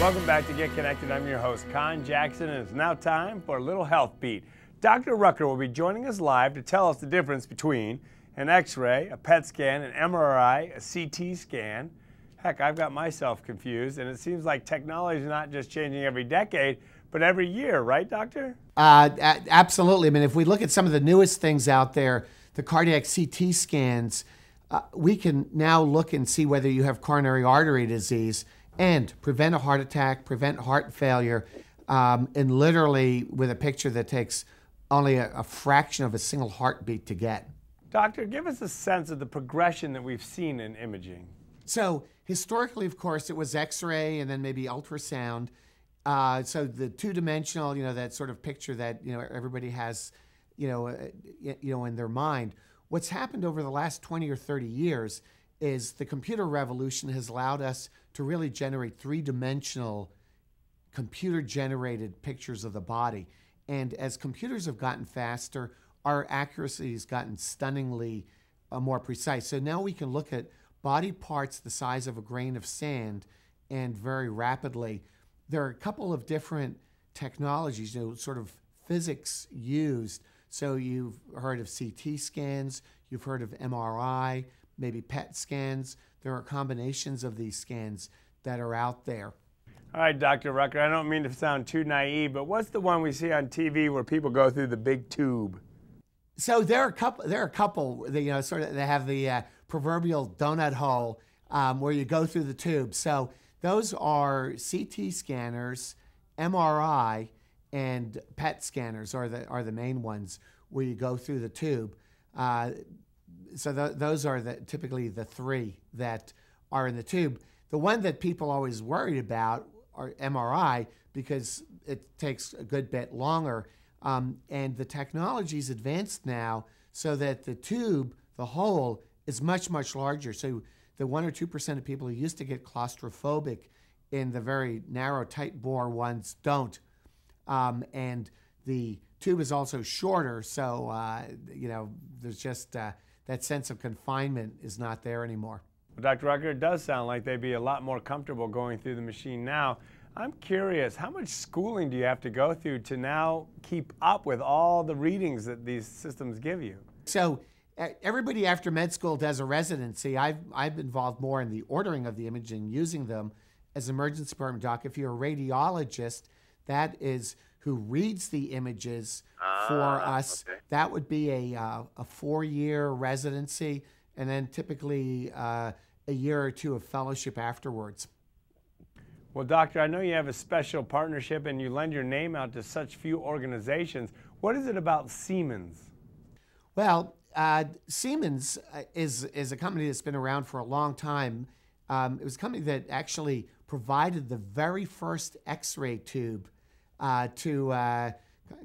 Welcome back to Get Connected. I'm your host, Conn Jackson, and it's now time for a little health beat. Dr. Rucker will be joining us live to tell us the difference between an x ray, a PET scan, an MRI, a CT scan. Heck, I've got myself confused, and it seems like technology is not just changing every decade, but every year, right, Doctor? Uh, absolutely. I mean, if we look at some of the newest things out there, the cardiac CT scans, uh, we can now look and see whether you have coronary artery disease and prevent a heart attack, prevent heart failure, um, and literally with a picture that takes only a, a fraction of a single heartbeat to get. Doctor, give us a sense of the progression that we've seen in imaging. So historically, of course, it was X-ray and then maybe ultrasound. Uh, so the two-dimensional, you know, that sort of picture that you know everybody has, you know, uh, you know, in their mind. What's happened over the last 20 or 30 years is the computer revolution has allowed us to really generate three-dimensional computer-generated pictures of the body. And as computers have gotten faster, our accuracy has gotten stunningly uh, more precise. So now we can look at body parts the size of a grain of sand and very rapidly. There are a couple of different technologies, you know, sort of physics used. So you've heard of CT scans, you've heard of MRI, maybe PET scans. There are combinations of these scans that are out there. All right, Dr. Rucker, I don't mean to sound too naive, but what's the one we see on TV where people go through the big tube? So there are a couple. There are a couple. That, you know, sort of. They have the uh, proverbial donut hole um, where you go through the tube. So those are CT scanners, MRI, and PET scanners are the are the main ones where you go through the tube. Uh, so th- those are the, typically the three that are in the tube. The one that people always worried about are MRI because it takes a good bit longer. Um, and the technology's advanced now so that the tube, the hole, is much, much larger. So the one or two percent of people who used to get claustrophobic in the very narrow, tight bore ones don't. Um, and the tube is also shorter, so uh, you know there's just uh, that sense of confinement is not there anymore. Well, Dr. Rucker, it does sound like they'd be a lot more comfortable going through the machine now. I'm curious, how much schooling do you have to go through to now keep up with all the readings that these systems give you? So everybody after med school does a residency. I've I've been involved more in the ordering of the imaging, using them as emergency department doc. If you're a radiologist, that is who reads the images for us. okay. That would be a uh, a four year residency, and then typically uh, a year or two of fellowship afterwards. Well, Doctor, I know you have a special partnership and you lend your name out to such few organizations. What is it about Siemens? Well, uh, Siemens uh, is is a company that's been around for a long time. Um, it was a company that actually provided the very first X-ray tube uh, to uh,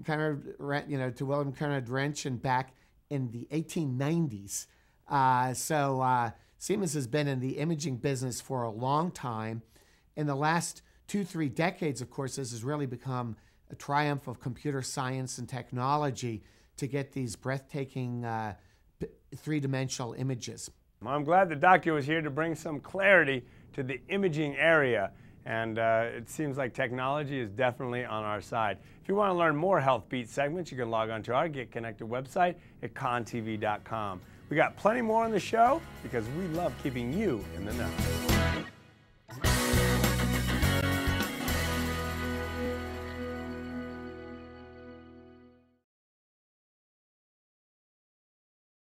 kind of you know to William Conrad Röntgen back in the 1890s. Uh, so uh, Siemens has been in the imaging business for a long time. In the last two three decades, of course, this has really become a triumph of computer science and technology to get these breathtaking uh, p- three-dimensional images. I'm glad the doctor was here to bring some clarity to the imaging area. And uh, it seems like technology is definitely on our side. If you want to learn more Health Beat segments, you can log on to our Get Connected website at conntv.com. We got plenty more on the show because we love keeping you in the know.